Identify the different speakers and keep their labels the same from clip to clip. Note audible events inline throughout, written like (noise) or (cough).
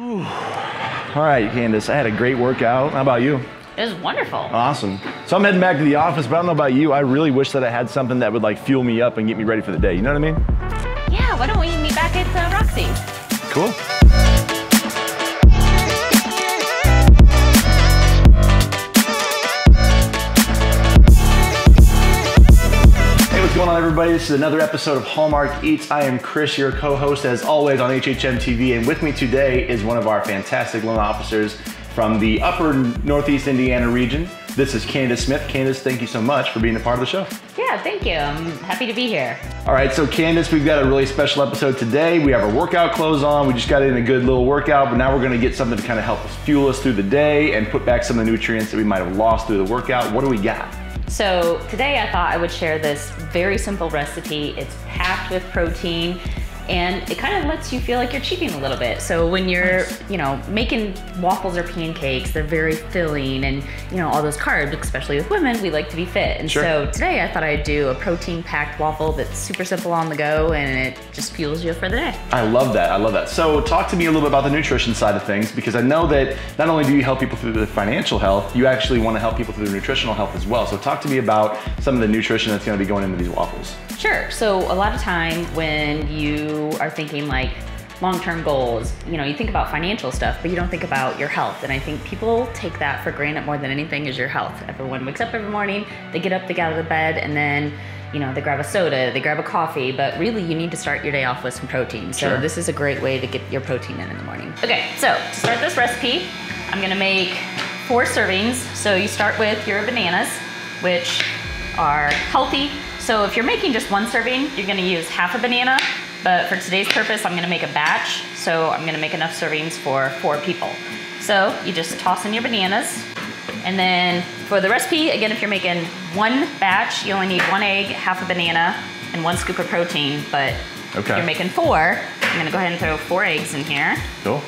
Speaker 1: All right, Candace, I had a great workout. How about you?
Speaker 2: It was wonderful.
Speaker 1: Awesome. So I'm heading back to the office, but I don't know about you. I really wish that I had something that would like fuel me up and get me ready for the day. You know what I mean?
Speaker 2: Yeah, why don't we meet back at uh, Roxy's?
Speaker 1: Cool. Everybody? This is another episode of Hallmark Eats. I am Chris, your co-host, as always, on HHM TV, and with me today is one of our fantastic loan officers from the upper Northeast Indiana region. This is Candace Smith. Candace, thank you so much for being a part of the show.
Speaker 2: Yeah, thank you. I'm happy to be here.
Speaker 1: All right, so Candace, we've got a really special episode today. We have our workout clothes on. We just got in a good little workout, but now we're going to get something to kind of help us fuel us through the day and put back some of the nutrients that we might have lost through the workout. What do we got?
Speaker 2: So today I thought I would share this very simple recipe. It's packed with protein and it kind of lets you feel like you're cheating a little bit. So when you're, you know, making waffles or pancakes, they're very filling and, you know, all those carbs, especially with women, we like to be fit. And
Speaker 1: Sure.
Speaker 2: so today I thought I'd do a protein packed waffle that's super simple on the go and it just fuels you for the day.
Speaker 1: I love that. I love that. So, talk to me a little bit about the nutrition side of things because I know that not only do you help people through the financial health, you actually want to help people through the nutritional health as well. So, talk to me about some of the nutrition that's going to be going into these waffles.
Speaker 2: Sure. So a lot of time when you are thinking like long-term goals, you know, you think about financial stuff, but you don't think about your health. And I think people take that for granted more than anything is your health. Everyone wakes up every morning, they get up, they get out of the bed, and then you know, they grab a soda, they grab a coffee, but really you need to start your day off with some protein. So
Speaker 1: Sure.
Speaker 2: this is a great way to get your protein in in the morning. Okay, so to start this recipe, I'm gonna make four servings. So you start with your bananas, which are healthy. So if you're making just one serving, you're gonna use half a banana, but for today's purpose, I'm gonna make a batch. So I'm gonna make enough servings for four people. So you just toss in your bananas, and then for the recipe, again, if you're making one batch, you only need one egg, half a banana, and one scoop of protein. But
Speaker 1: Okay.
Speaker 2: if you're making four, I'm gonna go ahead and throw four eggs in here.
Speaker 1: Cool.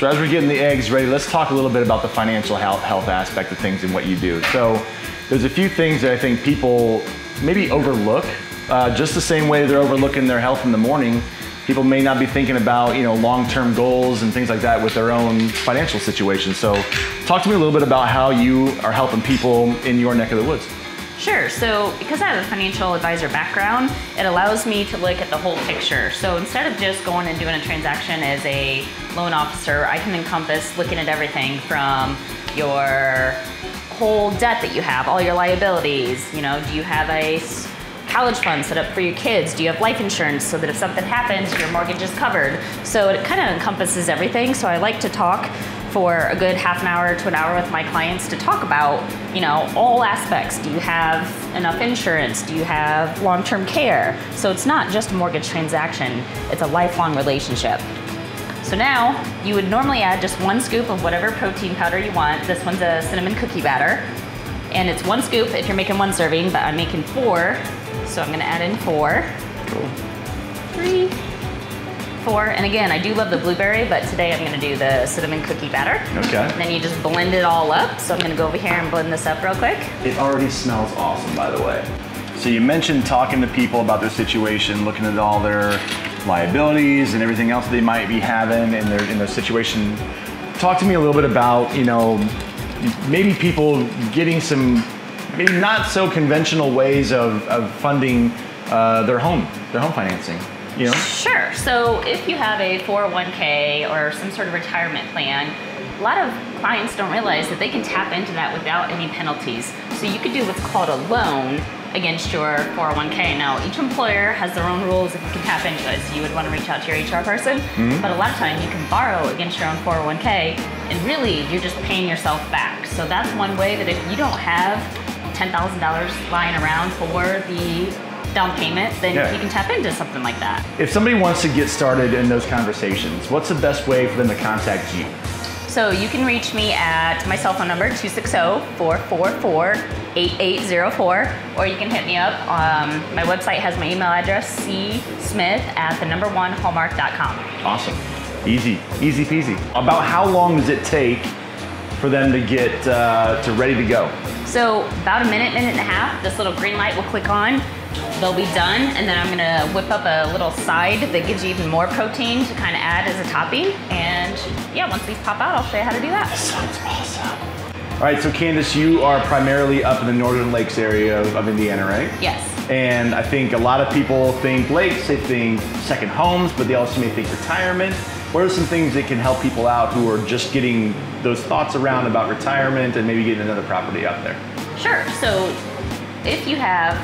Speaker 1: So as we're getting the eggs ready, let's talk a little bit about the financial health, health aspect of things and what you do. So there's a few things that I think people maybe overlook, uh, just the same way they're overlooking their health in the morning. People may not be thinking about you know long-term goals and things like that with their own financial situation. So talk to me a little bit about how you are helping people in your neck of the woods.
Speaker 2: Sure. So, because I have a financial advisor background, it allows me to look at the whole picture. So, instead of just going and doing a transaction as a loan officer, I can encompass looking at everything from your whole debt that you have, all your liabilities. You know, do you have a college fund set up for your kids? Do you have life insurance so that if something happens, your mortgage is covered? So, it kind of encompasses everything. So, I like to talk for a good half an hour to an hour with my clients to talk about, you know, all aspects. Do you have enough insurance? Do you have long-term care? So it's not just a mortgage transaction, it's a lifelong relationship. So now you would normally add just one scoop of whatever protein powder you want. This one's a cinnamon cookie batter. And it's one scoop if you're making one serving, but I'm making four. So I'm gonna add in four,
Speaker 1: Cool.
Speaker 2: Four. And again, I do love the blueberry, but today I'm gonna do the cinnamon cookie batter.
Speaker 1: Okay.
Speaker 2: And then you just blend it all up. So I'm gonna go over here and blend this up real quick.
Speaker 1: It already smells awesome, by the way. So you mentioned talking to people about their situation, looking at all their liabilities and everything else they might be having in their in their situation. Talk to me a little bit about you know maybe people getting some maybe not so conventional ways of, of funding uh, their home their home financing. You know.
Speaker 2: Sure. So if you have a 401k or some sort of retirement plan, a lot of clients don't realize that they can tap into that without any penalties. So you could do what's called a loan against your 401k. Now, each employer has their own rules if you can tap into it. So you would want to reach out to your HR person. Mm-hmm. But a lot of times you can borrow against your own 401k, and really you're just paying yourself back. So that's one way that if you don't have $10,000 lying around for the down payment, then
Speaker 1: Yeah.
Speaker 2: you can tap into something like that.
Speaker 1: If somebody wants to get started in those conversations, what's the best way for them to contact you?
Speaker 2: So you can reach me at my cell phone number, oh, 260-444-8804, or you can hit me up. Um, my website has my email address, csmith at the number one hallmark.com.
Speaker 1: Awesome. Easy, easy peasy. About how long does it take for them to get uh, to ready to go?
Speaker 2: So about a minute, minute and a half, this little green light will click on. They'll be done, and then I'm gonna whip up a little side that gives you even more protein to kind of add as a topping. And yeah, once these pop out, I'll show you how to do that.
Speaker 1: Sounds awesome. All right, so Candace, you are primarily up in the Northern Lakes area of, of Indiana, right?
Speaker 2: Yes.
Speaker 1: And I think a lot of people think lakes, they think second homes, but they also may think retirement. What are some things that can help people out who are just getting those thoughts around about retirement and maybe getting another property out there?
Speaker 2: Sure. So if you have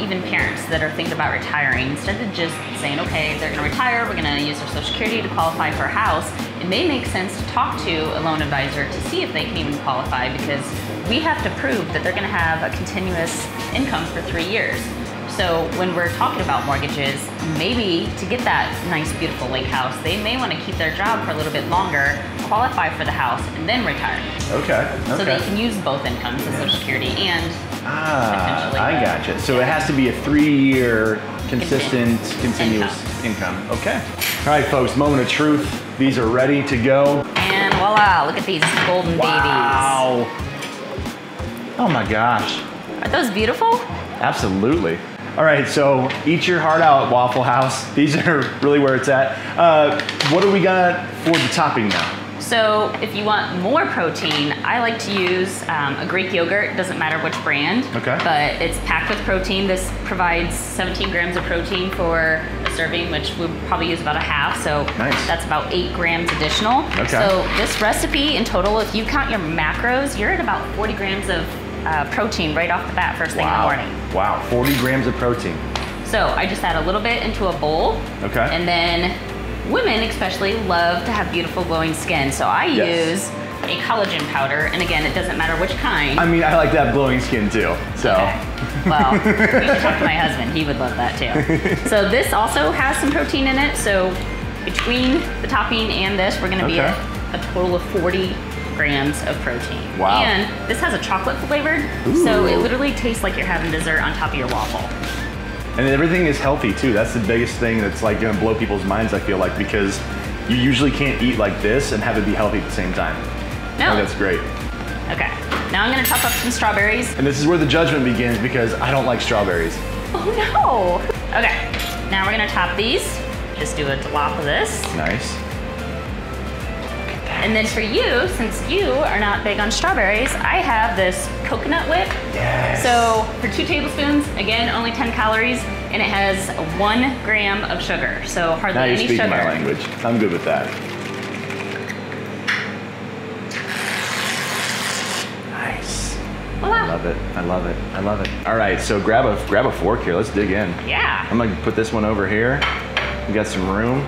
Speaker 2: even parents that are thinking about retiring, instead of just saying, okay, they're gonna retire, we're gonna use their social security to qualify for a house, it may make sense to talk to a loan advisor to see if they can even qualify because we have to prove that they're gonna have a continuous income for three years. So when we're talking about mortgages, maybe to get that nice, beautiful lake house, they may want to keep their job for a little bit longer, qualify for the house, and then retire.
Speaker 1: Okay. okay.
Speaker 2: So they can use both incomes, the Social Security and
Speaker 1: Ah, I gotcha. So it has to be a three-year consistent, continuous income. Okay. All right, folks, moment of truth. These are ready to go.
Speaker 2: and voila! Look at these golden babies.
Speaker 1: Wow. Oh my gosh.
Speaker 2: Are those beautiful?
Speaker 1: Absolutely. All right, so eat your heart out, Waffle House. (laughs) These are really where it's at. Uh, what do we got for the topping now?
Speaker 2: So if you want more protein, I like to use um, a Greek yogurt. Doesn't matter which brand.
Speaker 1: Okay.
Speaker 2: But it's packed with protein. This provides 17 grams of protein for a serving, which we probably use about a half. So
Speaker 1: Nice.
Speaker 2: that's about eight grams additional.
Speaker 1: Okay.
Speaker 2: So this recipe in total, if you count your macros, you're at about 40 grams of uh, protein right off the bat first thing
Speaker 1: wow.
Speaker 2: in the morning.
Speaker 1: Wow, 40 grams of protein.
Speaker 2: So I just add a little bit into a bowl.
Speaker 1: Okay.
Speaker 2: And then women especially love to have beautiful glowing skin. So I
Speaker 1: Yes.
Speaker 2: use a collagen powder. And again, it doesn't matter which kind.
Speaker 1: I mean, I like to have glowing skin too. So,
Speaker 2: Okay. Well, (laughs) you should talk to my husband. He would love that too. So this also has some protein in it. So between the topping and this, we're going to be at a total of 40 grams of protein.
Speaker 1: Wow.
Speaker 2: And this has a chocolate flavored, so it literally tastes like you're having dessert on top of your waffle.
Speaker 1: and everything is healthy too. That's the biggest thing that's like gonna blow people's minds, I feel like, because you usually can't eat like this and have it be healthy at the same time.
Speaker 2: No.
Speaker 1: That's great.
Speaker 2: Okay. Now I'm going to chop up some strawberries.
Speaker 1: And this is where the judgment begins because I don't like strawberries.
Speaker 2: Oh no. Okay. Now we're gonna top these. Just do a dollop of this.
Speaker 1: Nice.
Speaker 2: And then for you, since you are not big on strawberries, I have this coconut whip.
Speaker 1: Yes.
Speaker 2: So for two tablespoons, again, only 10 calories, and it has one gram of sugar. So hardly
Speaker 1: Now you're
Speaker 2: any
Speaker 1: speaking
Speaker 2: sugar.
Speaker 1: my language. I'm good with that. Nice. I love it. I love it. I love it. All right, so grab a grab a fork here. Let's dig in.
Speaker 2: Yeah.
Speaker 1: I'm gonna put this one over here. We got some room.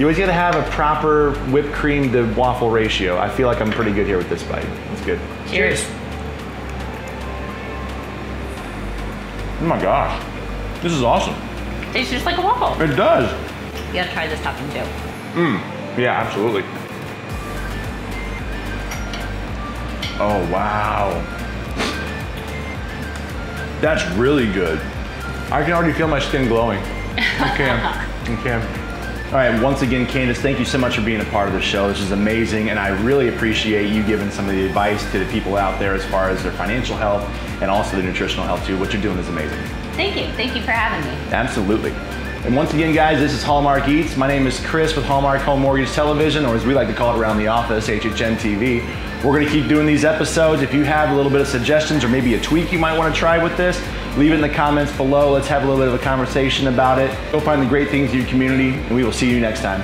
Speaker 1: You always gotta have a proper whipped cream to waffle ratio. I feel like I'm pretty good here with this bite. That's good.
Speaker 2: Cheers.
Speaker 1: Oh my gosh. This is awesome.
Speaker 2: Tastes just like a waffle.
Speaker 1: It does.
Speaker 2: You gotta try this topping too. Mmm.
Speaker 1: Yeah, absolutely. Oh, wow. That's really good. I can already feel my skin glowing. I can. (laughs) I can. All right, once again, Candace, thank you so much for being a part of the show. This is amazing, and I really appreciate you giving some of the advice to the people out there as far as their financial health and also the nutritional health too. What you're doing is amazing.
Speaker 2: Thank you. Thank you for having me.
Speaker 1: Absolutely. And once again, guys, this is Hallmark Eats. My name is Chris with Hallmark Home Mortgage Television, or as we like to call it around the office, HHM TV. We're going to keep doing these episodes. If you have a little bit of suggestions or maybe a tweak you might want to try with this, leave it in the comments below. Let's have a little bit of a conversation about it. Go find the great things in your community, and we will see you next time.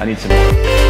Speaker 1: I need some.